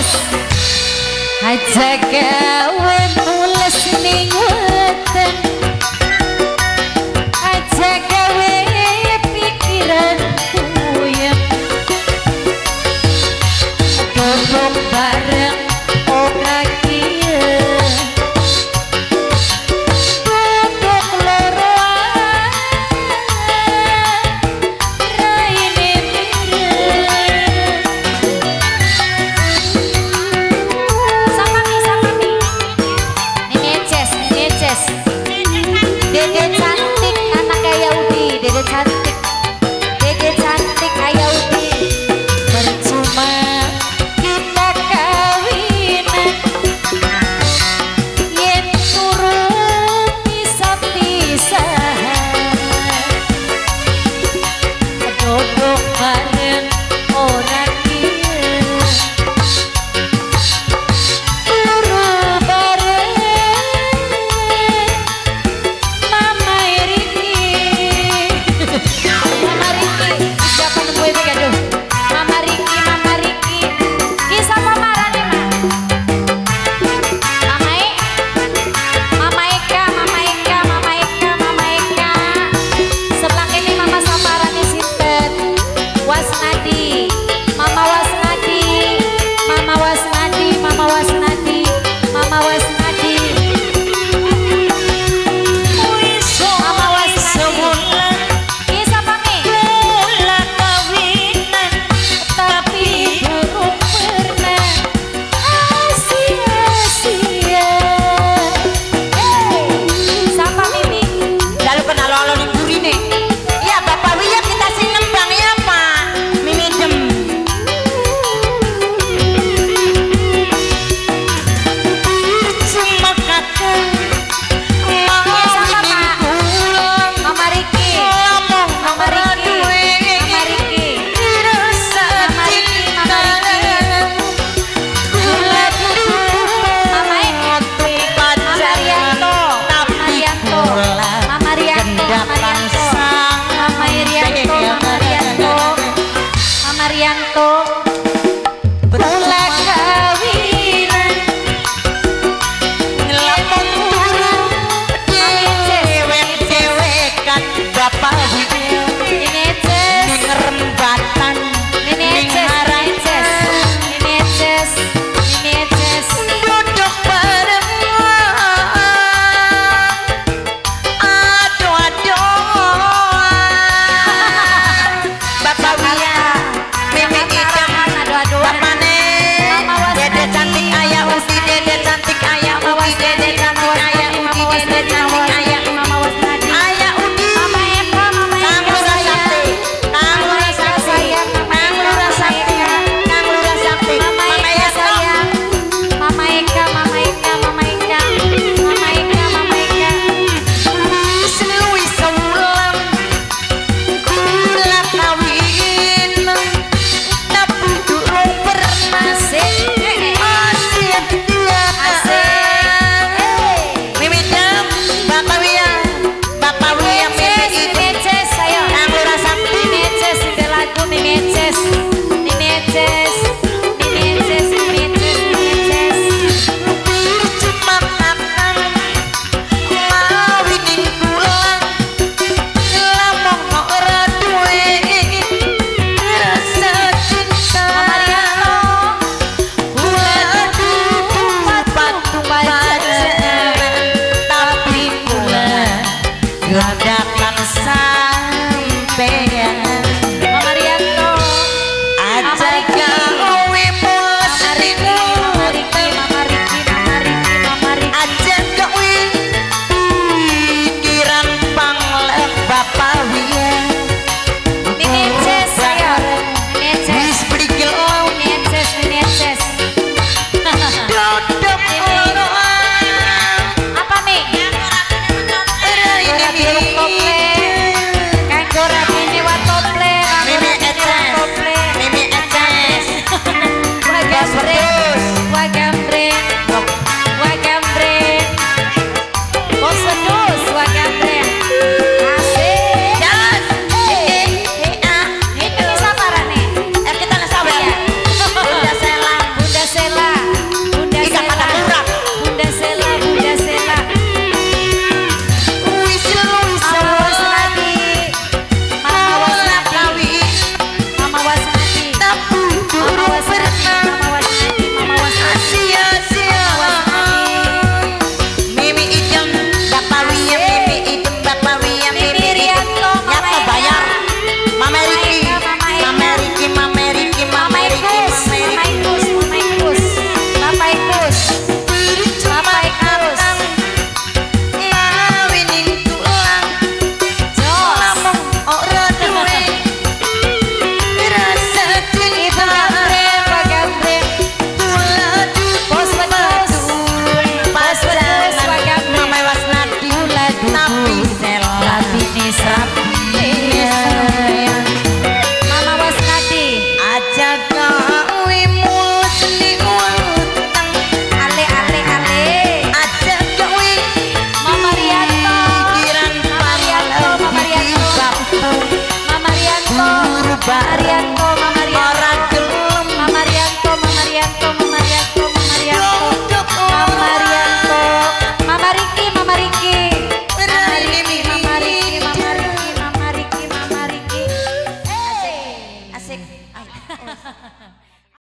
Eces take gawe with ning